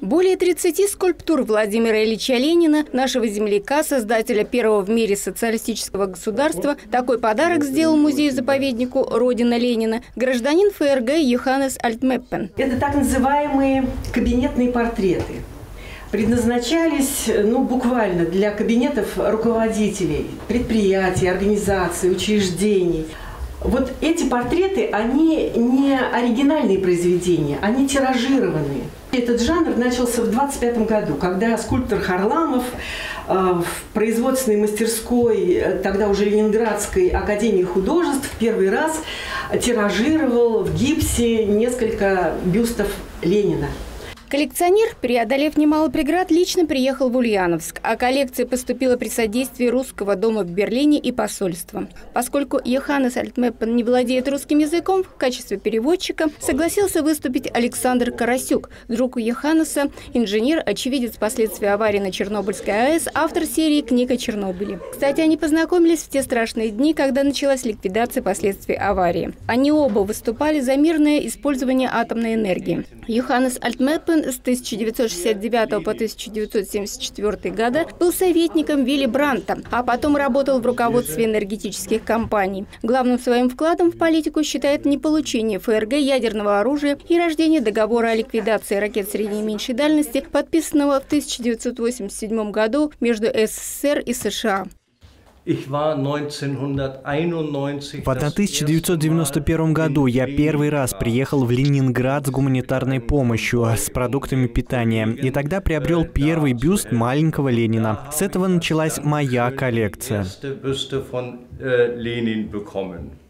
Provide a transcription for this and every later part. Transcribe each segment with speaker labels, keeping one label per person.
Speaker 1: Более 30 скульптур Владимира Ильича Ленина, нашего земляка, создателя первого в мире социалистического государства, такой подарок сделал музею-заповеднику «Родина Ленина» гражданин ФРГ Йоханнес Альтмеппен.
Speaker 2: Это так называемые кабинетные портреты. Предназначались ну, буквально для кабинетов руководителей, предприятий, организаций, учреждений – вот эти портреты, они не оригинальные произведения, они тиражированные. Этот жанр начался в 25 году, когда скульптор Харламов э, в производственной мастерской, э, тогда уже Ленинградской академии художеств, первый раз тиражировал в гипсе несколько бюстов Ленина.
Speaker 1: Коллекционер, преодолев немало преград, лично приехал в Ульяновск, а коллекция поступила при содействии Русского дома в Берлине и посольства. Поскольку Йоханнес Альтмеппен не владеет русским языком, в качестве переводчика согласился выступить Александр Карасюк, друг у Йоханнеса, инженер, очевидец последствий аварии на Чернобыльской АЭС, автор серии «Книга о Чернобыле». Кстати, они познакомились в те страшные дни, когда началась ликвидация последствий аварии. Они оба выступали за мирное использование атомной энергии. Йоханнес Альтмеппен Ленин с 1969 по 1974 года был советником Вилли Бранта, а потом работал в руководстве энергетических компаний. Главным своим вкладом в политику считает не получение ФРГ ядерного оружия и рождение договора о ликвидации ракет средней и меньшей дальности, подписанного в 1987 году между СССР и США.
Speaker 3: В 1991 году я первый раз приехал в Ленинград с гуманитарной помощью, с продуктами питания, и тогда приобрел первый бюст маленького Ленина. С этого началась моя коллекция.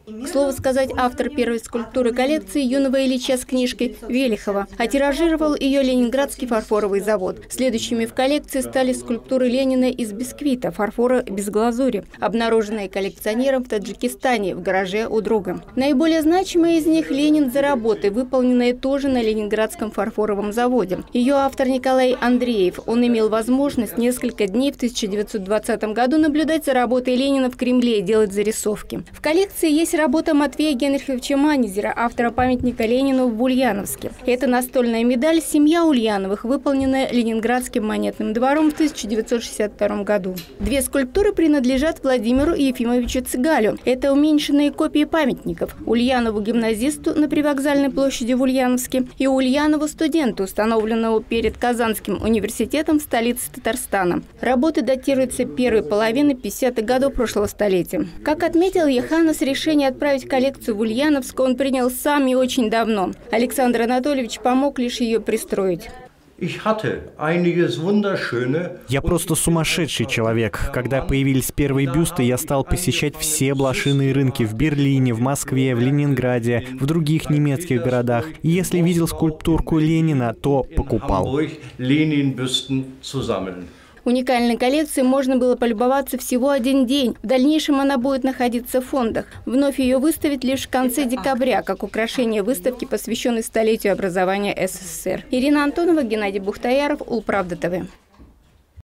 Speaker 1: К слову сказать, автор первой скульптуры коллекции юного Ильича с книжкой Велихова, а тиражировал ее Ленинградский фарфоровый завод. Следующими в коллекции стали скульптуры Ленина из бисквита, фарфора без глазури, обнаруженные коллекционером в Таджикистане в гараже у друга. Наиболее значимая из них Ленин за работы, выполненные тоже на Ленинградском фарфоровом заводе. Ее автор Николай Андреев. Он имел возможность несколько дней в 1920 году наблюдать за работой Ленина в Кремле и делать зарисовки. В коллекции есть работа Матвея Генриховича Манезера, автора памятника Ленину в Ульяновске. Это настольная медаль «Семья Ульяновых», выполненная Ленинградским монетным двором в 1962 году. Две скульптуры принадлежат Владимиру Ефимовичу Цыгалю. Это уменьшенные копии памятников Ульянову гимназисту на привокзальной площади в Ульяновске и Ульянову студенту, установленному перед Казанским университетом в столице Татарстана. Работы датируются первой половины 50-х годов прошлого столетия. Как отметил Еханас, решение отправить коллекцию в Ульяновск он принял сам и очень давно. Александр Анатольевич помог лишь ее пристроить.
Speaker 3: Я просто сумасшедший человек. Когда появились первые бюсты, я стал посещать все блошиные рынки в Берлине, в Москве, в Ленинграде, в других немецких городах. И если видел скульптурку Ленина, то покупал.
Speaker 1: Уникальной коллекции можно было полюбоваться всего один день. В дальнейшем она будет находиться в фондах. Вновь ее выставят лишь в конце декабря, как украшение выставки, посвященной столетию образования СССР. Ирина Антонова, Геннадий Бухтаяров, Улправда ТВ.